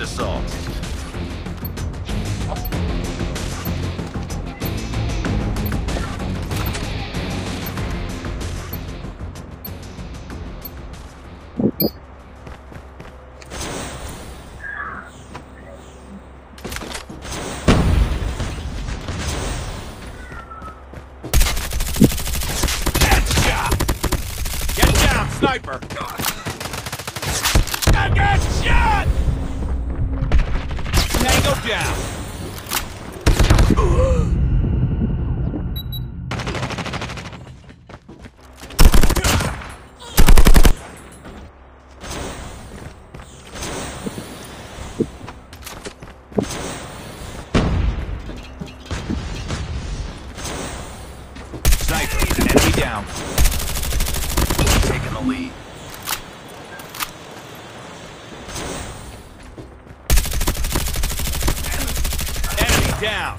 Assault. Down. Sniper, enemy down. Taking the lead. Enemy down.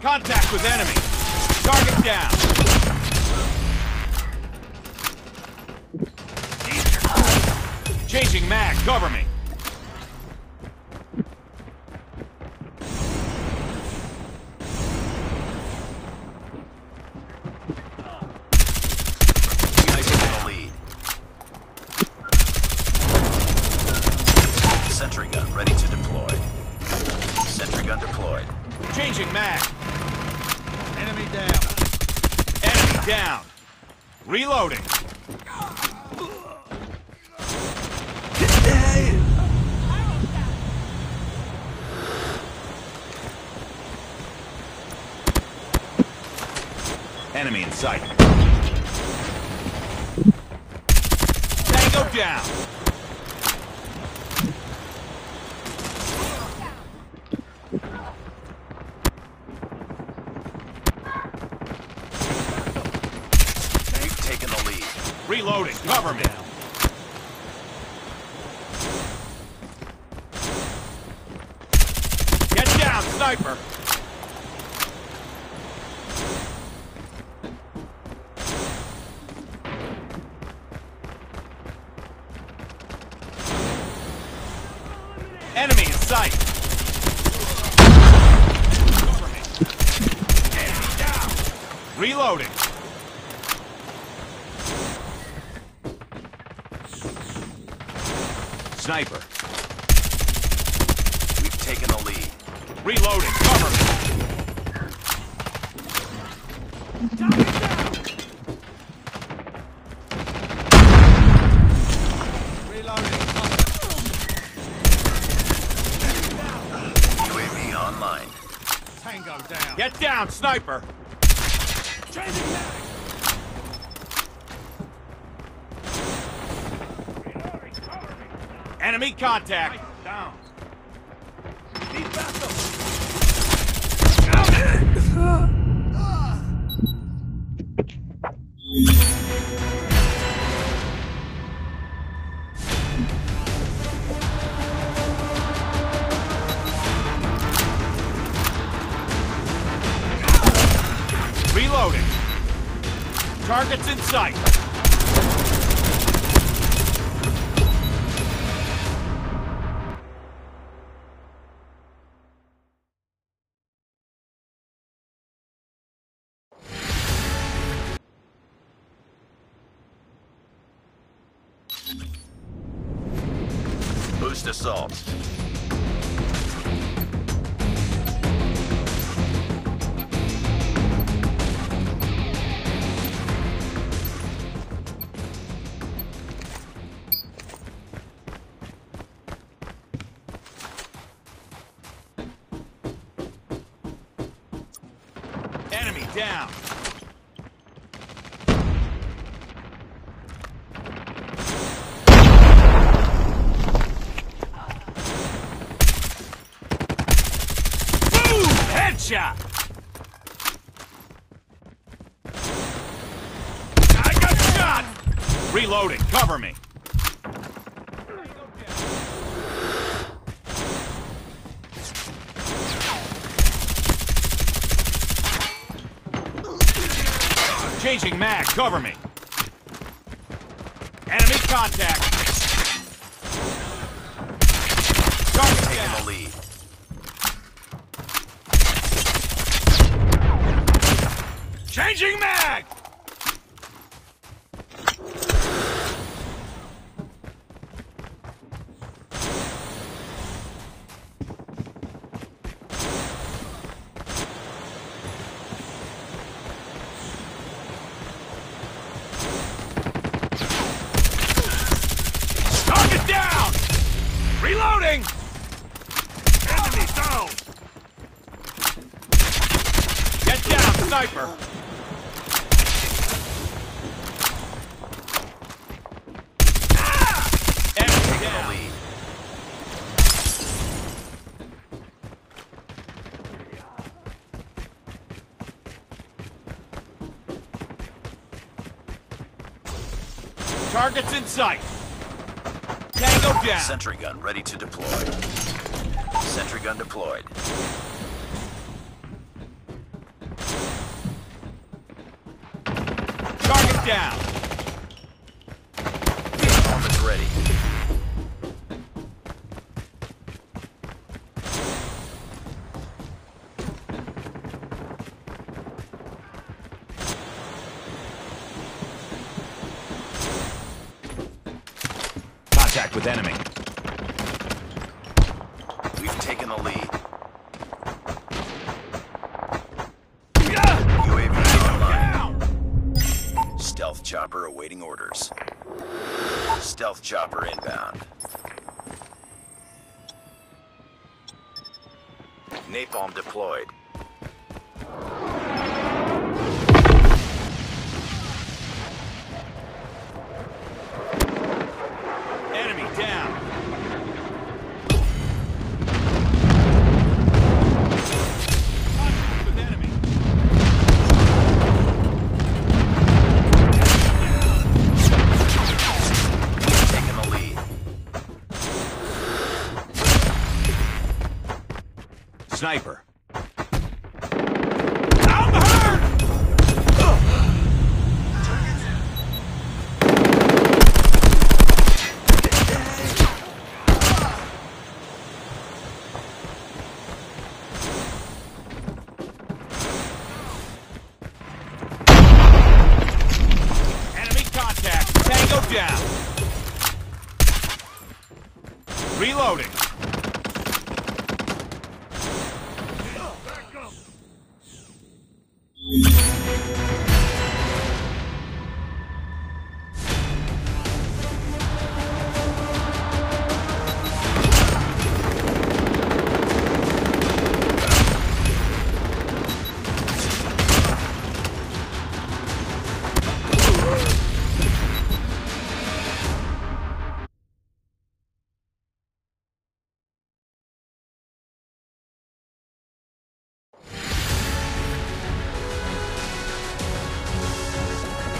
Contact with enemy. Target down. Changing mag, cover me. Reloading. Enemy in sight. Tango down. You've taken the lead. Reloading. Cover me. Get down, sniper. Enemy in sight. Reloading. Sniper. We've taken the lead. Reloading. Cover me. UAV online. Tango down. Get down, sniper. Enemy contact. Down. Reloading. Targets in sight. Boost assault. Enemy down. shot. I got shot! Reloading, cover me. Changing mag, cover me. Enemy contact. Changing mag! Reloading! Sniper! Enemy Taking the down! lead. Targets in sight! Tango down! Sentry gun ready to deploy. Sentry gun deployed. Target down! Is ready. Contact with enemy. We've taken the lead. UAV online. Stealth chopper awaiting orders. Stealth chopper inbound. Napalm deployed. Sniper. I'm hurt! Enemy contact. Tango down. Reloading.